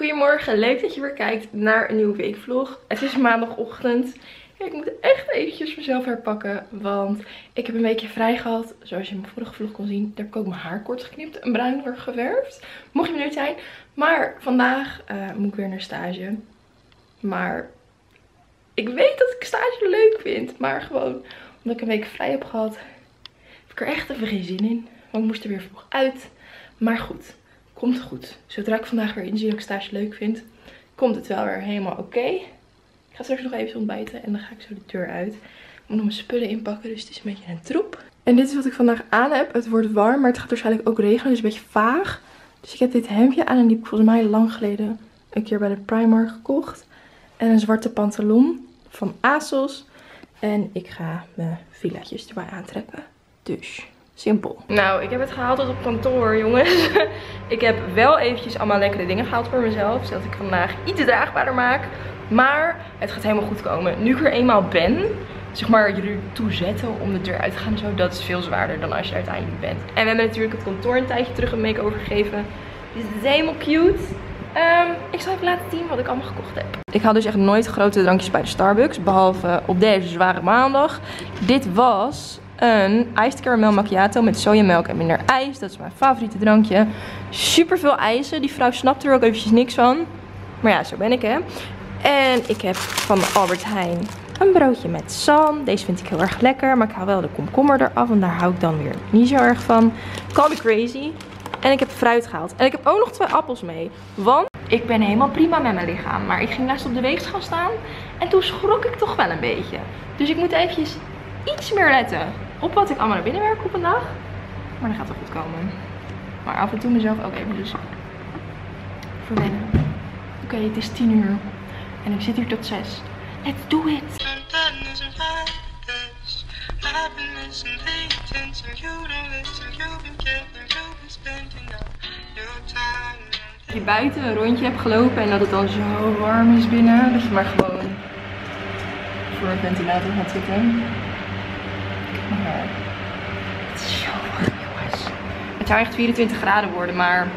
Goedemorgen, leuk dat je weer kijkt naar een nieuwe weekvlog. Het is maandagochtend. ik moet echt eventjes mezelf herpakken, want ik heb een weekje vrij gehad. Zoals je in mijn vorige vlog kon zien, daar heb ik ook mijn haar kort geknipt en bruiner geverfd. Mocht je benieuwd zijn. Maar vandaag uh, moet ik weer naar stage. Maar ik weet dat ik stage leuk vind, maar gewoon omdat ik een week vrij heb gehad, heb ik er echt even geen zin in. Want ik moest er weer vroeg uit. Maar goed, komt goed. Zodra ik vandaag weer inzie dat ik stage leuk vind, komt het wel weer helemaal oké. Ik ga straks nog even ontbijten en dan ga ik zo de deur uit. Ik moet nog mijn spullen inpakken, dus het is een beetje een troep. En dit is wat ik vandaag aan heb. Het wordt warm, maar het gaat waarschijnlijk ook regenen, dus een beetje vaag. Dus ik heb dit hemdje aan en die heb ik volgens mij lang geleden een keer bij de Primark gekocht. En een zwarte pantalon van ASOS. En ik ga mijn filetjes erbij aantrekken. Dus Simpel. Nou, ik heb het gehaald tot op kantoor, jongens. ik heb wel eventjes allemaal lekkere dingen gehaald voor mezelf. Zodat ik vandaag iets draagbaarder maak. Maar het gaat helemaal goed komen. Nu ik er eenmaal ben, zeg maar je toe zetten om de deur uit te gaan zo, dat is veel zwaarder dan als je uiteindelijk bent. En we hebben natuurlijk het kantoor een tijdje terug een make-over gegeven. Dus het is helemaal cute. Um, ik zal even laten zien wat ik allemaal gekocht heb. Ik haal dus echt nooit grote drankjes bij de Starbucks. Behalve op deze zware maandag. Dit was een iced caramel macchiato met sojamelk en minder ijs. Dat is mijn favoriete drankje. Super veel ijzen. Die vrouw snapt er ook eventjes niks van. Maar ja, zo ben ik hè. En ik heb van Albert Heijn een broodje met zalm. Deze vind ik heel erg lekker. Maar ik haal wel de komkommer eraf. En daar hou ik dan weer niet zo erg van. Call me crazy. En ik heb fruit gehaald. En ik heb ook nog twee appels mee. Want ik ben helemaal prima met mijn lichaam. Maar ik ging naast op de weegschaal staan. En toen schrok ik toch wel een beetje. Dus ik moet eventjes iets meer letten op wat ik allemaal naar binnen werk op een dag. Maar dan gaat het goed komen. Maar af en toe mezelf ook even dus verwennen. Oké, het is 10 uur. En ik zit hier tot 6. Let's do it! Dat je buiten een rondje hebt gelopen en dat het dan zo warm is binnen. Dat je maar gewoon voor een ventilator gaat zitten. Het is zo warm, jongens. Het zou echt 24 graden worden, maar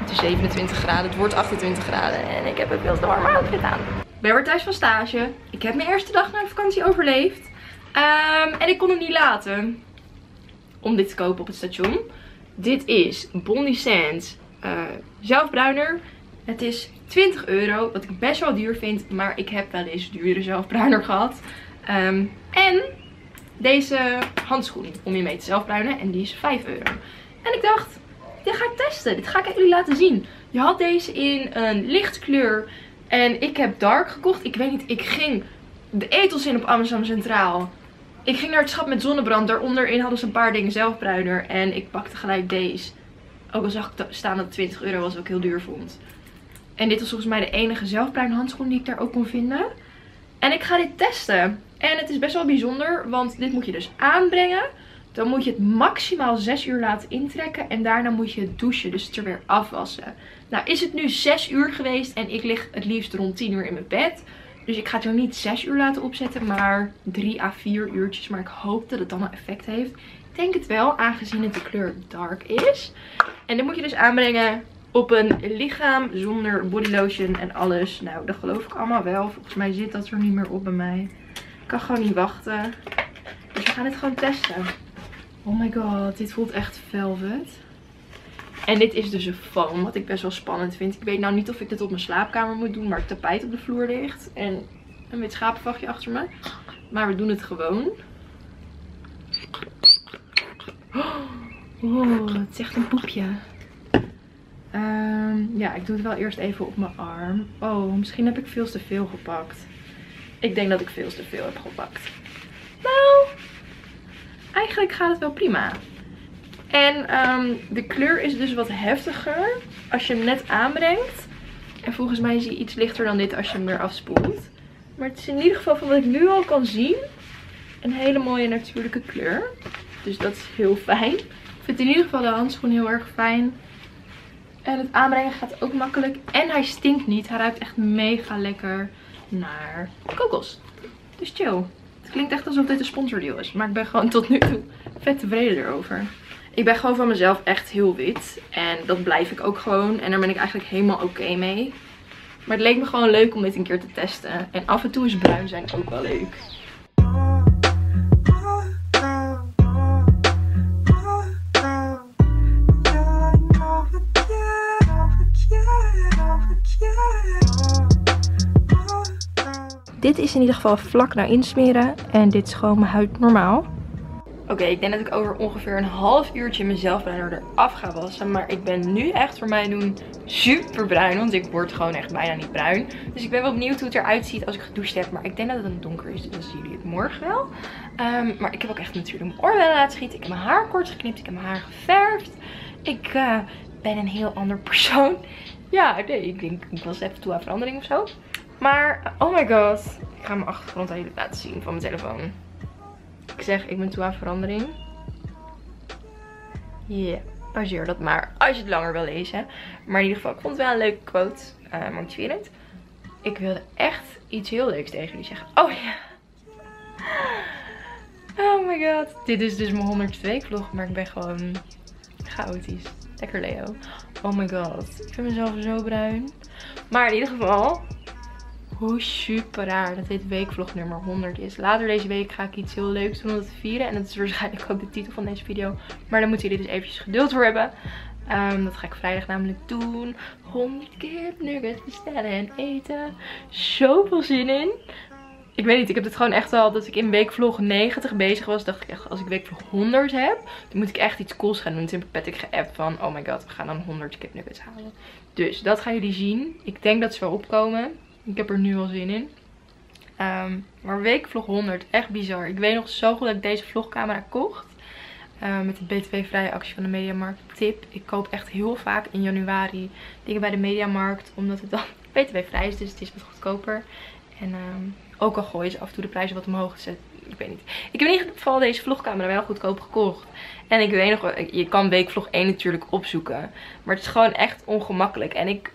het is 27 graden. Het wordt 28 graden en ik heb een veel te warm outfit aan. Ik ben weer thuis van stage. Ik heb mijn eerste dag na de vakantie overleefd. Um, en ik kon het niet laten om dit te kopen op het station. Dit is Bondi Sands uh, zelfbruiner. Het is 20 euro, wat ik best wel duur vind. Maar ik heb wel eens dure zelfbruiner gehad. Um, en deze handschoen om je mee te zelfbruinen. En die is 5 euro. En ik dacht, dit ga ik testen. Dit ga ik jullie laten zien. Je had deze in een lichtkleur. En ik heb dark gekocht. Ik weet niet, ik ging de etels in op Amsterdam Centraal. Ik ging naar het schap met zonnebrand. Daaronderin hadden ze een paar dingen zelfbruiner. En ik pakte gelijk deze. Ook al zag ik staan dat het 20 euro was, wat ik heel duur vond. En dit was volgens mij de enige zelfbruin handschoen die ik daar ook kon vinden. En ik ga dit testen. En het is best wel bijzonder, want dit moet je dus aanbrengen. Dan moet je het maximaal 6 uur laten intrekken. En daarna moet je het douchen, dus het er weer afwassen. Nou is het nu 6 uur geweest en ik lig het liefst rond 10 uur in mijn bed. Dus ik ga het er niet 6 uur laten opzetten, maar 3 à 4 uurtjes. Maar ik hoop dat het dan een effect heeft. Ik denk het wel, aangezien het de kleur dark is. En dit moet je dus aanbrengen op een lichaam zonder body lotion en alles. Nou, dat geloof ik allemaal wel. Volgens mij zit dat er niet meer op bij mij. Ik kan gewoon niet wachten. Dus we gaan het gewoon testen. Oh my god, dit voelt echt velvet. En dit is dus een foam, wat ik best wel spannend vind. Ik weet nou niet of ik dit op mijn slaapkamer moet doen, maar het tapijt op de vloer ligt. En een wit schapenvachtje achter me. Maar we doen het gewoon. Oh, het is echt een poepje. Um, ja, ik doe het wel eerst even op mijn arm. Oh, misschien heb ik veel te veel gepakt. Ik denk dat ik veel te veel heb gepakt. Nou, eigenlijk gaat het wel prima. En um, de kleur is dus wat heftiger als je hem net aanbrengt. En volgens mij is hij iets lichter dan dit als je hem weer afspoelt. Maar het is in ieder geval van wat ik nu al kan zien een hele mooie natuurlijke kleur. Dus dat is heel fijn. Ik vind in ieder geval de handschoen heel erg fijn. En het aanbrengen gaat ook makkelijk. En hij stinkt niet. Hij ruikt echt mega lekker naar kokos. Dus chill. Het klinkt echt alsof dit een sponsordeal is. Maar ik ben gewoon tot nu toe vet tevreden erover. Ik ben gewoon van mezelf echt heel wit. En dat blijf ik ook gewoon. En daar ben ik eigenlijk helemaal oké mee. Maar het leek me gewoon leuk om dit een keer te testen. En af en toe is bruin zijn ook wel leuk. Dit is in ieder geval vlak na insmeren. En dit is gewoon mijn huid normaal. Oké, ik denk dat ik over ongeveer een half uurtje mezelf bruiner eraf ga wassen. Maar ik ben nu echt voor mij doen super bruin. Want ik word gewoon echt bijna niet bruin. Dus ik ben wel benieuwd hoe het eruit ziet als ik gedoucht heb. Maar ik denk dat het een donker is. Dus dan zien jullie het morgen wel. Ehm, maar ik heb ook echt natuurlijk mijn oorbellen laten schieten. Ik heb mijn haar kort geknipt. Ik heb mijn haar geverfd. Ik uh, ben een heel ander persoon. Ja, nee, ik denk ik was even toe aan verandering of zo. Maar, oh my god. Ik ga mijn achtergrond aan jullie laten zien van mijn telefoon. Ik zeg, ik ben toe aan verandering. Yeah, pauzeer dat maar als je het langer wil lezen. Maar in ieder geval, ik vond het wel een leuke quote. Uh, motiverend. Ik wilde echt iets heel leuks tegen jullie zeggen. Oh ja. Oh my god. Dit is dus mijn 100ste weekvlog. Maar ik ben gewoon chaotisch. Lekker Leo. Oh my god. Ik vind mezelf zo bruin. Maar in ieder geval, hoe super raar dat dit weekvlog nummer 100 is. Later deze week ga ik iets heel leuks doen om te vieren. En dat is waarschijnlijk ook de titel van deze video. Maar dan moeten jullie dus eventjes geduld voor hebben. Um, dat ga ik vrijdag namelijk doen. 100 keer nuggets bestellen en eten. Zoveel zin in. Ik weet niet, ik heb het gewoon echt al dat ik in weekvlog 90 bezig was. Dacht ik echt, als ik weekvlog 100 heb, dan moet ik echt iets cools gaan doen. Toen heb ik geappt van, oh my god, we gaan dan 100 kipnuggets halen. Dus dat gaan jullie zien. Ik denk dat ze wel opkomen. Ik heb er nu al zin in. Um, maar weekvlog 100, echt bizar. Ik weet nog zo goed dat ik deze vlogcamera kocht. Uh, met de btw-vrije actie van de Mediamarkt. Tip, ik koop echt heel vaak in januari dingen bij de Mediamarkt. Omdat het dan btw-vrij is, dus het is wat goedkoper. En um, ook al gooien ze af en toe de prijzen wat omhoog gezet. Ik weet niet. Ik heb in ieder geval deze vlogcamera wel goedkoop gekocht. En ik weet nog, je kan weekvlog 1 natuurlijk opzoeken. Maar het is gewoon echt ongemakkelijk. En ik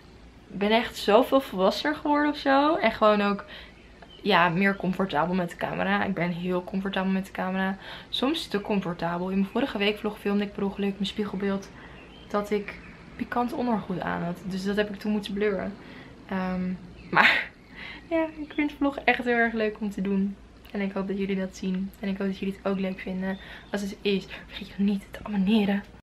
ben echt zoveel volwassener geworden of zo. En gewoon ook ja, meer comfortabel met de camera. Ik ben heel comfortabel met de camera. Soms te comfortabel. In mijn vorige weekvlog filmde ik per ongeluk mijn spiegelbeeld dat ik pikant ondergoed aan had. Dus dat heb ik toen moeten blurren. Um, maar ja, ik vind vlog echt heel erg leuk om te doen. En ik hoop dat jullie dat zien. En ik hoop dat jullie het ook leuk vinden. Als het is, vergeet je niet te abonneren.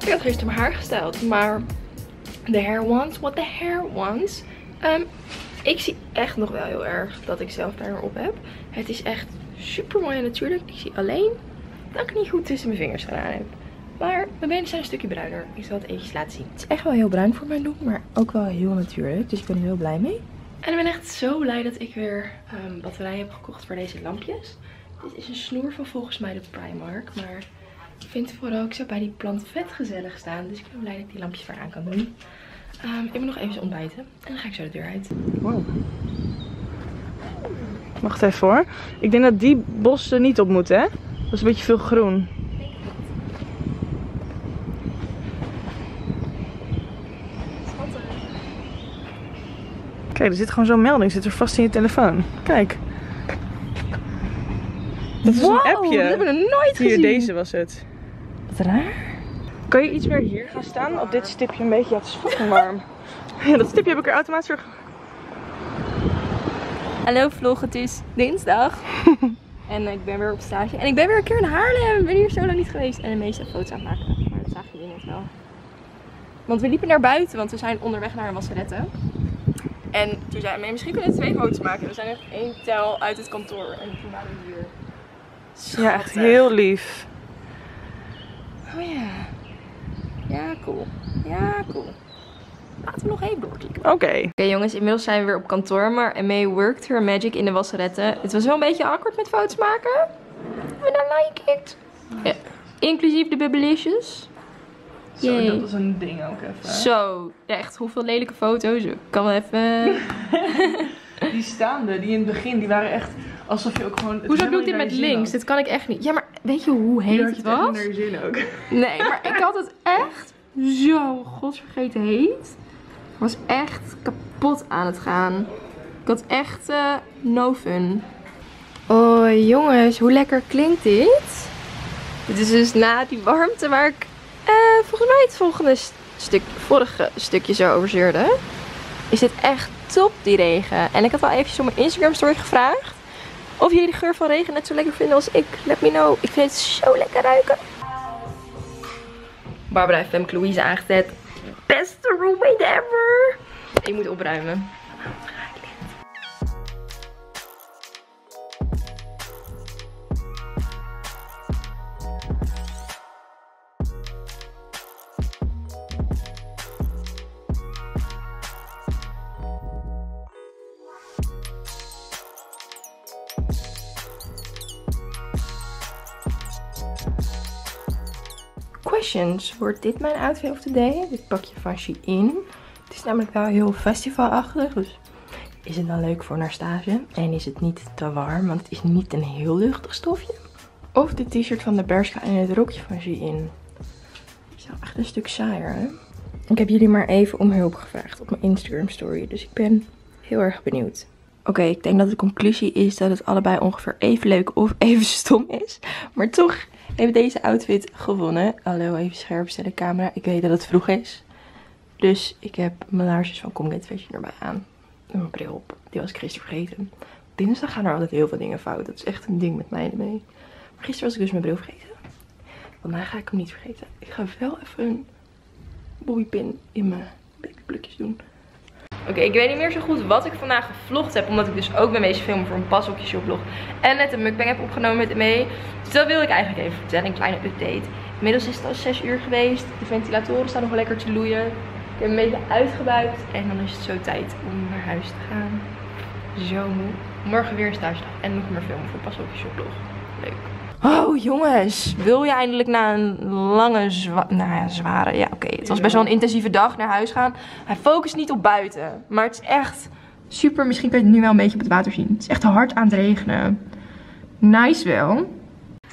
Ik had gisteren mijn haar gesteld. Maar de hair ones, what the hair ones. Um, ik zie echt nog wel heel erg dat ik zelf daar op heb. Het is echt super mooi natuurlijk. Ik zie alleen dat ik niet goed tussen mijn vingers gedaan heb. Maar mijn benen zijn een stukje bruiner. Ik zal het eventjes laten zien. Het is echt wel heel bruin voor mijn doen, maar ook wel heel natuurlijk. Dus ik ben er heel blij mee. En ik ben echt zo blij dat ik weer um, batterijen heb gekocht voor deze lampjes. Dit is een snoer van volgens mij de Primark, maar ik vind vooral ook zo bij die plant vet gezellig staan. Dus ik ben blij dat ik die lampjes weer aan kan doen. Um, ik moet nog even ontbijten. En dan ga ik zo de deur uit. Wow. Wacht even hoor. Ik denk dat die bossen niet op moeten hè? Dat is een beetje veel groen. Kijk, er zit gewoon zo'n melding. Zit er vast in je telefoon. Kijk. Dat is Wow, een appje. dat hebben we nog nooit Hier, gezien. deze was het. Wat raar. Kan je iets meer hier gaan staan? Op dit stipje een beetje. Ja, het is fucking warm. Ja, dat stipje heb ik er automatisch weer... Hallo vlog, het is dinsdag. en ik ben weer op stage. En ik ben weer een keer in Haarlem. Ik ben hier zo lang niet geweest. En de meeste foto's aan het maken. Maar dat zagen jullie net wel. Want we liepen naar buiten, want we zijn onderweg naar een wasserette. En toen zeiden we, misschien kunnen we twee foto's maken. We zijn echt één tel uit het kantoor. En toen waren we hier. Ja, echt heel lief. Oh ja. Ja, cool. Ja, cool. Laten we nog even doorklikken. Oké. Oké jongens, inmiddels zijn we weer op kantoor, maar May worked her magic in de wasserette. Het was wel een beetje awkward met foto's maken. And I like it. Ja. Inclusief de bubbelisjes. Zo, Yay. dat is een ding ook even. Zo, ja, echt hoeveel lelijke foto's. Ik kan wel even... Die staande, die in het begin, die waren echt alsof je ook gewoon... het Hoezo doe ik dit met links? had. Dit kan ik echt niet. Ja, maar weet je hoe heet je het was? naar je zin ook. Nee, maar ik had het echt zo godsvergeten heet. Ik was echt kapot aan het gaan. Ik had echt eh, no fun. Oh jongens, hoe lekker klinkt dit? Dit is dus na die warmte waar ik eh, volgens mij het volgende st- stuk, vorige stukje zo over zeurde. Is dit echt top die regen. En ik had al eventjes op mijn Instagram story gevraagd. Of jullie de geur van regen net zo lekker vinden als ik. Let me know. Ik vind het zo lekker ruiken. Barbara heeft Femke Louise aangezet. Beste roommate ever. Ik moet opruimen. Wordt dit mijn outfit of the day? Dit pakje van Shein. Het is namelijk wel heel festivalachtig. Dus is het dan leuk voor naar stage? En is het niet te warm? Want het is niet een heel luchtig stofje. Of de t-shirt van de Bershka en het rokje van Shein. Is wel echt een stuk saaier, hè? Ik heb jullie maar even om hulp gevraagd op mijn Instagram story. Dus ik ben heel erg benieuwd. Oké, ik denk dat de conclusie is dat het allebei ongeveer even leuk of even stom is. Maar toch heeft deze outfit gewonnen. Hallo, even scherp stellen camera. Ik weet dat het vroeg is. Dus ik heb mijn laarsjes van Come Get Fashion erbij aan. En mijn bril op. Die was ik gisteren vergeten. Dinsdag gaan er altijd heel veel dingen fout. Dat is echt een ding met mij ermee. Maar gisteren was ik dus mijn bril vergeten. Vandaag ga ik hem niet vergeten. Ik ga wel even een bobbypin in mijn babyplukjes doen. Oké, ik weet niet meer zo goed wat ik vandaag gevlogd heb. Omdat ik dus ook ben bezig filmen voor een pashokje shoplog. En net een mukbang heb opgenomen met mee. Dus dat wil ik eigenlijk even vertellen. Een kleine update. Inmiddels is het al 6 uur geweest. De ventilatoren staan nog lekker te loeien. Ik heb een beetje uitgebuikt. En dan is het zo tijd om naar huis te gaan. Zo moe. Morgen weer een stage dag. En nog meer filmen voor pashokje shoplog. Oh jongens, wil je eindelijk na een lange, nou ja, zware, ja oké, het was best wel een intensieve dag naar huis gaan. Hij focust niet op buiten, maar het is echt super, misschien kun je het nu wel een beetje op het water zien. Het is echt hard aan het regenen. Nice wel.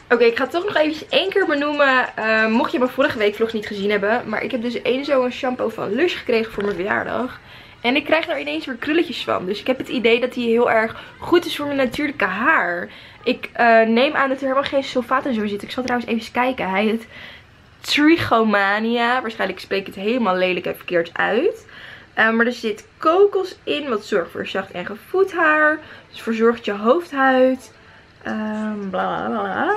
Oké, ik ga toch nog even één keer benoemen, eh, mocht je mijn vorige week vlogs niet gezien hebben. Maar ik heb dus één zo'n shampoo van Lush gekregen voor mijn verjaardag. En ik krijg er ineens weer krulletjes van. Dus ik heb het idee dat die heel erg goed is voor mijn natuurlijke haar. Ik eh, neem aan dat er helemaal geen sulfaat en zo zit. Ik zal trouwens even kijken. Hij heet Trichomania. Waarschijnlijk spreek ik het helemaal lelijk en verkeerd uit. Eh, maar er zit kokos in, wat zorgt voor zacht en gevoed haar. Dus verzorgt je hoofdhuid. Ehm bla bla bla.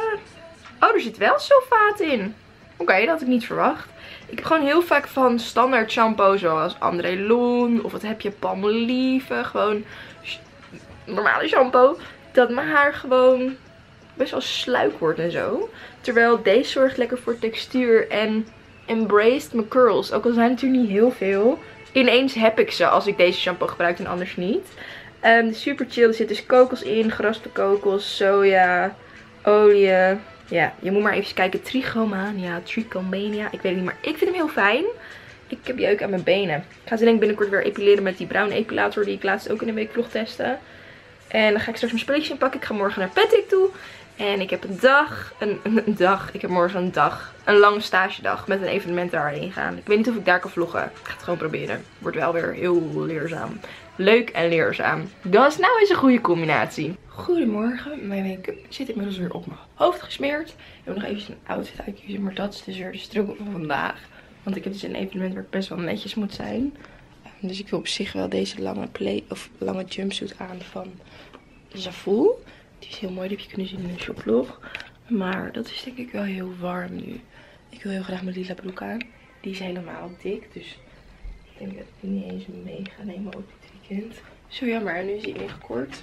Oh, er zit wel sulfaat in. Oké, dat had ik niet verwacht. Ik heb gewoon heel vaak van standaard shampoo zoals André Lon of wat heb je, Palmolive. Gewoon normale shampoo. Dat mijn haar gewoon best wel sluik wordt en zo. Terwijl deze zorgt lekker voor textuur en embraced mijn curls. Ook al zijn het er niet heel veel. Ineens heb ik ze als ik deze shampoo gebruik en anders niet. Ehm, super chill. Er zit dus kokos in, geraspte kokos, soja, olie. Ja, je moet maar even kijken. Trichomania, Trichomania. Ik weet het niet, maar ik vind hem heel fijn. Ik heb jeuk aan mijn benen. Ik ga ze denk ik binnenkort weer epileren met die bruine epilator die ik laatst ook in een week vlog testen. En dan ga ik straks mijn spulletjes inpakken. Ik ga morgen naar Patrick toe. En ik heb een dag, een, dag, ik heb morgen een dag, een lange stagedag met een evenement daarheen gaan. Ik weet niet of ik daar kan vloggen. Ik ga het gewoon proberen. Wordt wel weer heel leerzaam. Leuk en leerzaam. Dat is nou eens een goede combinatie. Goedemorgen, mijn make-up zit inmiddels weer op mijn hoofd gesmeerd. Ik heb nog even een outfit uitkiezen, maar dat is dus weer de struggle van vandaag. Want ik heb dus een evenement waar ik best wel netjes moet zijn. Dus ik wil op zich wel deze lange play of lange jumpsuit aan van Zaful. Die is heel mooi, die heb je kunnen zien in de shoplog. Maar dat is denk ik wel heel warm nu. Ik wil heel graag mijn lila broek aan. Die is helemaal dik, dus ik denk dat ik die niet eens mee ga nemen ook dit weekend. Zo jammer, nu is hij ingekort.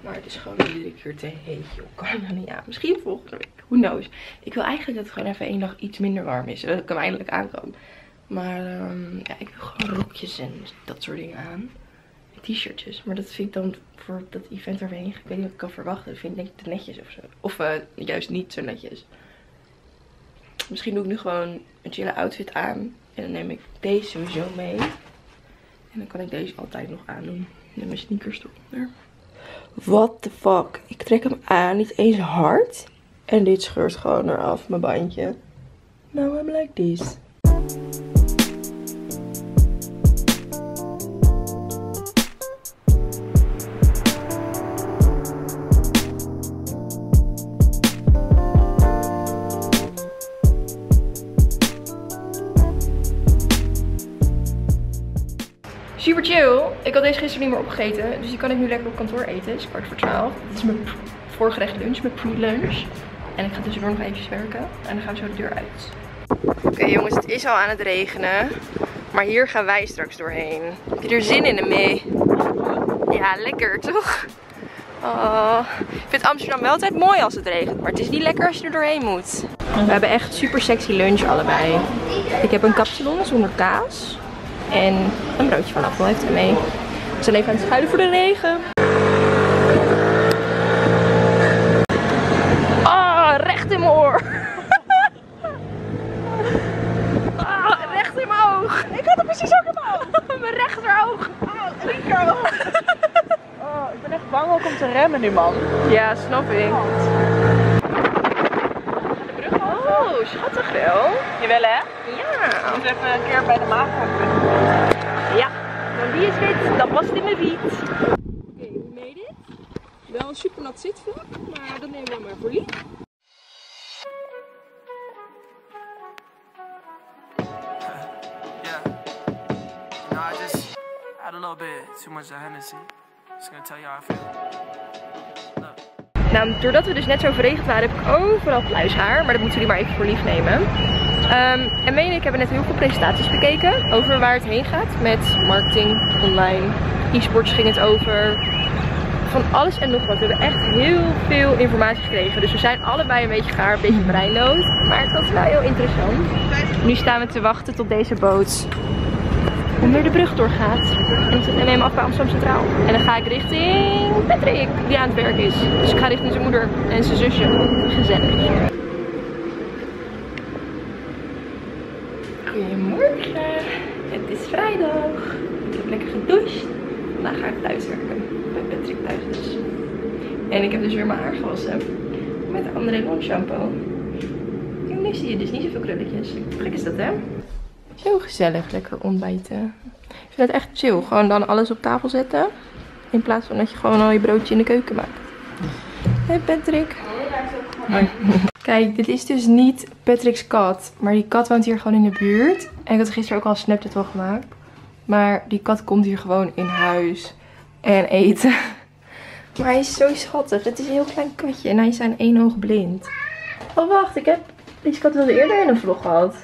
Maar het is gewoon iedere keer te heet, joh. Kan er niet aan. Misschien volgende week. Who knows. Ik wil eigenlijk dat het gewoon even één dag iets minder warm is. Zodat ik hem eindelijk aankom. Maar um, ja, ik wil gewoon rokjes en dat soort dingen aan. T-shirtjes. Maar dat vind ik dan voor dat event erheen. Ik weet niet wat ik kan verwachten. Dat vind ik denk te netjes of zo. Of uh, juist niet zo netjes. Misschien doe ik nu gewoon een chille outfit aan. En dan neem ik deze sowieso mee. En dan kan ik deze altijd nog aandoen. En mijn sneakers eronder. What the fuck. Ik trek hem aan. Niet eens hard. En dit scheurt gewoon eraf. Mijn bandje. Now I'm like this. Niet meer opgegeten. Dus die kan ik nu lekker op kantoor eten. Het is kwart voor twaalf. Dit is mijn voorgerecht lunch, mijn pre-lunch. En ik ga tussendoor nog eventjes werken. En dan gaan we zo de deur uit. Oké jongens, het is al aan het regenen. Maar hier gaan wij straks doorheen. Heb je er zin in, mee? Ja, lekker toch? Oh. Ik vind Amsterdam wel altijd mooi als het regent. Maar het is niet lekker als je er doorheen moet. We hebben echt super sexy lunch allebei. Ik heb een kapsalon zonder kaas. En een broodje van appel heeft hij mee. We zijn even aan het schuilen voor de regen. Ah, oh, recht in mijn oor. Ah, recht in mijn oog. Ik had het precies ook in mijn oog. mijn rechteroog. Oh, linkeroog. Oh, ik ben echt bang ook om te remmen nu, man. Ja, snap ik. Oh, schattig wel. Jawel, hè? Ja. Moet even een keer bij de maag hebben. Ja, want die is wit. Dat past in mijn fiets. Oké, okay, we made it. Wel een super nat zitvlak, maar dat nemen we maar voor lief. I just had a little bit too much of Hennessy. Just gonna tell you how I feel. Look. Nou, doordat we dus net zo verregend waren, heb ik overal pluishaar. Maar dat moeten jullie maar even voor lief nemen. Um, en Mee en ik hebben net heel veel presentaties bekeken over waar het heen gaat. Met marketing, online, e-sports ging het over. Van alles en nog wat. We hebben echt heel veel informatie gekregen. Dus we zijn allebei een beetje gaar, een beetje breinloos. Maar het was wel heel interessant. Nu staan we te wachten tot deze boot onder de brug doorgaat. En nemen af bij Amsterdam Centraal. En dan ga ik richting Patrick, die aan het werk is. Dus ik ga richting zijn moeder en zijn zusje. Gezellig. Goedemorgen. Het is vrijdag. Ik heb lekker gedoucht. Vandaag ga ik thuis werken. Bij Patrick thuis dus. En ik heb dus weer mijn haar gewassen. Met de andere Long shampoo. En nu zie je dus niet zoveel krulletjes. Gek is dat hè? Zo gezellig, lekker ontbijten. Ik vind het echt chill. Gewoon dan alles op tafel zetten. In plaats van dat je gewoon al je broodje in de keuken maakt. Hey Patrick. Hoi. Kijk, dit is dus niet Patrick's kat. Maar die kat woont hier gewoon in de buurt. En ik had gisteren ook al een Snapchat wel gemaakt. Maar die kat komt hier gewoon in huis. En eten. Maar hij is zo schattig. Het is een heel klein katje. En hij is aan één oog blind. Oh wacht, ik heb deze kat wel eerder in een vlog gehad.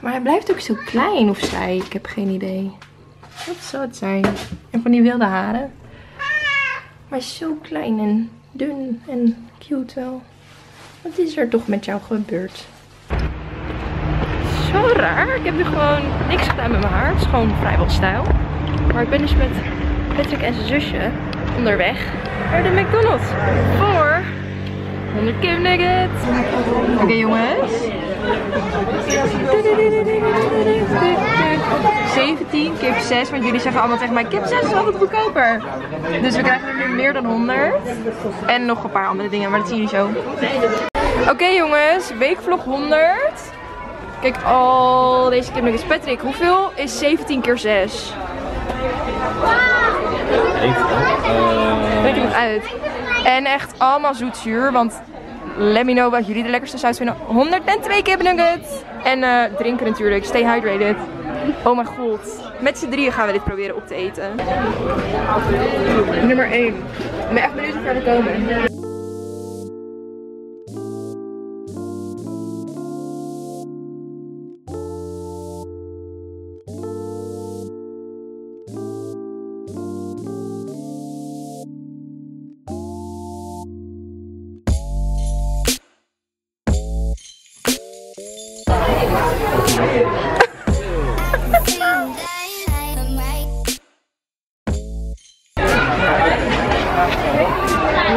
Maar hij blijft ook zo klein of zij. Ik heb geen idee. Wat zou het zijn? En van die wilde haren. Maar zo klein en dun en cute wel. Wat is er toch met jou gebeurd? Zo raar. Ik heb nu gewoon niks gedaan met mijn haar. Het is gewoon vrijwel stijl. Maar ik ben dus met Patrick en zijn zusje onderweg naar de McDonald's. Voor 100 Kim Nuggets. Oké okay, jongens. 17 kip 6, want jullie zeggen allemaal tegen mij, kip 6 is altijd goedkoper. Dus we krijgen er nu meer dan 100. En nog een paar andere dingen, maar dat zien jullie zo. Oké jongens, weekvlog 100. Kijk al deze kipnuggets. Patrick, hoeveel is 17 keer 6? Even. eh, Reken het uit. En echt allemaal zoetzuur, want let me know wat jullie de lekkerste saus vinden. 102 kipnuggets. En eh, drinken natuurlijk, stay hydrated. Oh mijn god. Met z'n drieën gaan we dit proberen op te eten. Nummer 1. Ik ben echt benieuwd of we komen.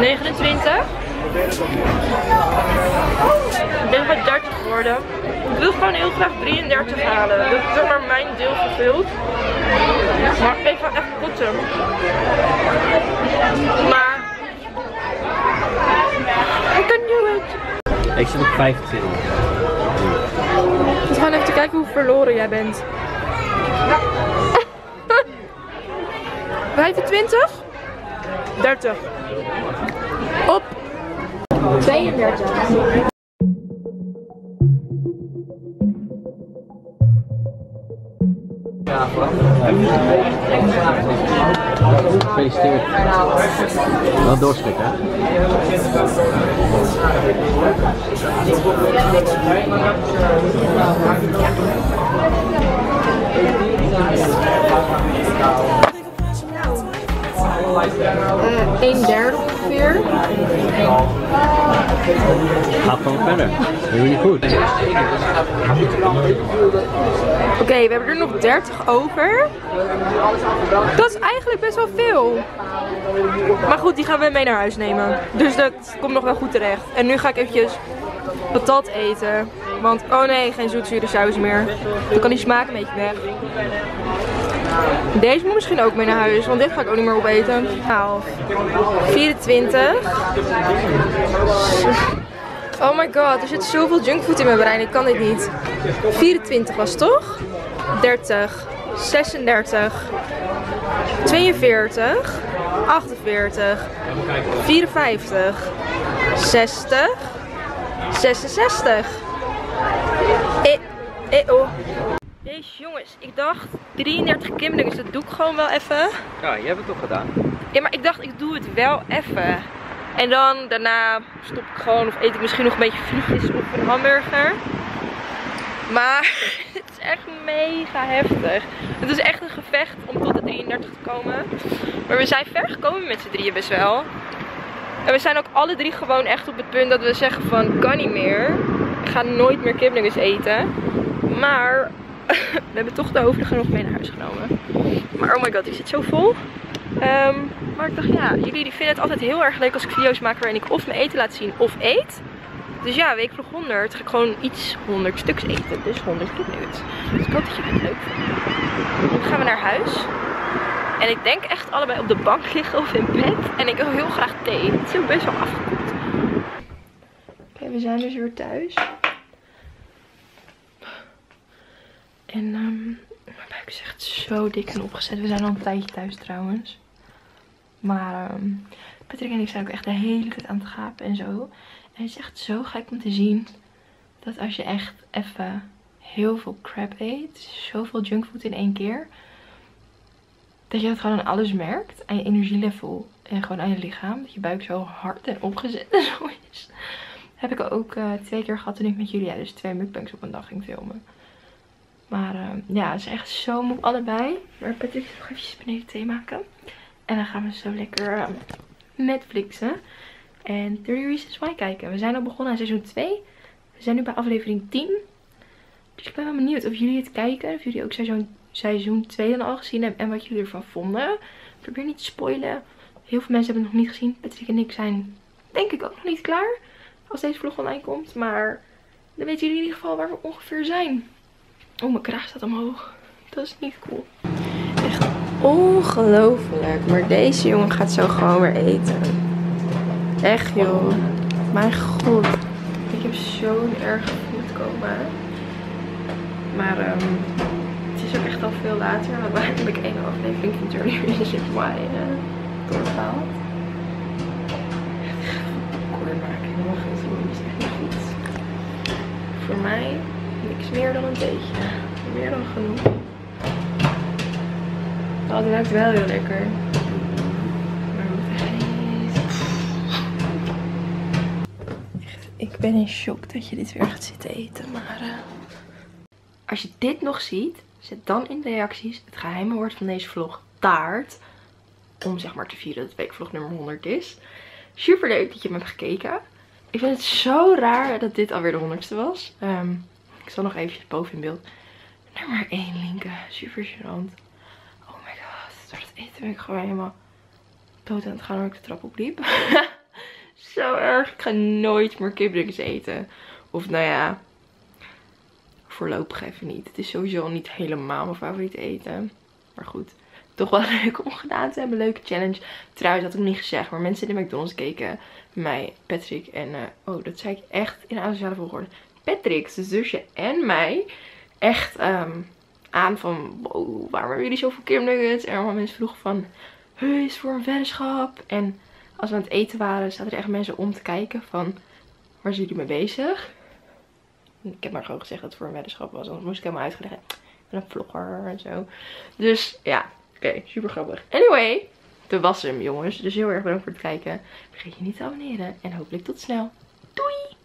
Right. 29. Dit gaat 30 worden. Ik wil gewoon heel graag 33 halen. Dat is zeg maar mijn deel vervuld. Maar ik ga echt kotsen. Maar... I can do it. Ik zit op 25. We gaan even kijken hoe verloren jij bent. 25? 30. Op. 32. Gefeliciteerd. Wel doorslikken, hè? Eh, een derde ongeveer. Gaat gewoon verder. Heel goed. Oké, we hebben er nog 30 over. Dat is eigenlijk best wel veel. Maar goed, die gaan we mee naar huis nemen. Dus dat komt nog wel goed terecht. En nu ga ik eventjes patat eten. Want, oh nee, geen zoetzure saus meer. Dan kan die smaak een beetje weg. Deze moet misschien ook mee naar huis, want dit ga ik ook niet meer opeten. 12, 24. Oh my god, er zit zoveel junkfood in mijn brein, ik kan dit niet. 24 was toch? 30, 36, 42, 48, 54, 60, 66. Eh, eh oh. Jongens, ik dacht 33 kimnuggets, dat doe ik gewoon wel even. Ja, jij hebt het toch gedaan? Ja, maar ik dacht ik doe het wel even. En dan daarna stop ik gewoon of eet ik misschien nog een beetje frietjes of een hamburger. Maar het is echt mega heftig. Het is echt een gevecht om tot de 33 te komen. Maar we zijn ver gekomen met z'n drieën best wel. En we zijn ook alle drie gewoon echt op het punt dat we zeggen van kan niet meer. Ik ga nooit meer kipnuggets eten. Maar we hebben toch de overige nog mee naar huis genomen. Maar oh my god, die zit zo vol. Ehm, maar ik dacht, ja, jullie die vinden het altijd heel erg leuk als ik video's maak waarin ik of mijn eten laat zien of eet. Dus ja, weekvlog 100 ga ik gewoon iets 100 stuks eten. Dus 100 kipnuggets. Dus ik hoop dat jullie het leuk vinden. Nu gaan we naar huis. En ik denk echt allebei op de bank liggen of in bed. En ik wil heel graag thee. Het is ook best wel afgekoeld. Oké, we zijn dus weer thuis. En ehm, mijn buik is echt zo dik en opgezet. We zijn al een tijdje thuis trouwens. Maar ehm, Patrick en ik zijn ook echt de hele tijd aan het gapen en zo. En het is echt zo gek om te zien dat als je echt even heel veel crap eet, zoveel junkfood in één keer, dat je dat gewoon aan alles merkt. Aan je energielevel en gewoon aan je lichaam. Dat je buik zo hard en opgezet en zo is. Heb ik ook eh, twee keer gehad toen ik met Julia dus twee mukbangs op een dag ging filmen. Maar uh, ja, het is echt zo moe allebei. Maar Patrick is nog eventjes beneden thee maken. En dan gaan we zo lekker Netflixen. En 30 Reasons Why kijken. We zijn al begonnen aan seizoen 2. We zijn nu bij aflevering 10. Dus ik ben wel benieuwd of jullie het kijken. Of jullie ook seizoen, seizoen 2 dan al gezien hebben. En wat jullie ervan vonden. Ik probeer niet te spoilen. Heel veel mensen hebben het nog niet gezien. Patrick en ik zijn denk ik ook nog niet klaar. Als deze vlog online komt. Maar Dan weten jullie in ieder geval waar we ongeveer zijn. Oh, mijn kraag staat omhoog. Dat is niet cool. Echt ongelooflijk. Maar deze jongen gaat zo gewoon weer eten. Echt joh. Mijn god. Ik heb zo'n erg komen. Maar um, het is ook echt al veel later. Want waar heb ik één aflevering van Journey My uh, doorgehaald. Popcorn maken. Eens doen is echt niet goed. Voor mij meer dan een theetje. Meer dan genoeg. Oh, het ruikt wel heel lekker. Ik ben in shock dat je dit weer gaat zitten eten. Maar uh, als je dit nog ziet, zet dan in de reacties het geheime woord van deze vlog taart. Om zeg maar te vieren dat het weekvlog nummer 100 is. Super leuk dat je me hebt gekeken. Ik vind het zo raar dat dit alweer de honderdste was. Um, ik zal nog eventjes boven in beeld. Nummer 1 linken. Super gênant. Oh my god. Door het eten ben ik gewoon helemaal dood aan het gaan omdat ik de trap opliep. zo erg. Ik ga nooit meer kipnuggets eten. Of nou ja, voorlopig even niet. Het is sowieso niet helemaal mijn favoriete eten. Maar goed, toch wel leuk om gedaan te hebben. Leuke challenge. Trouwens, had ik niet gezegd. Maar mensen in de McDonald's keken mij, Patrick en... Uh, oh, dat zei ik echt in asociale volgorde. Patrick, zijn zusje en mij echt um, aan van... Wow, waarom hebben jullie zoveel kipnuggets? En allemaal mensen vroegen van... Hey, is voor een weddenschap? En als we aan het eten waren, zaten er echt mensen om te kijken van... Waar zijn jullie mee bezig? Ik heb maar gewoon gezegd dat het voor een weddenschap was. Anders moest ik helemaal. Ik ben een vlogger en zo. Dus ja, oké, super grappig. Anyway, dat was hem jongens. Dus heel erg bedankt voor het kijken. Vergeet je niet te abonneren. En hopelijk tot snel. Doei!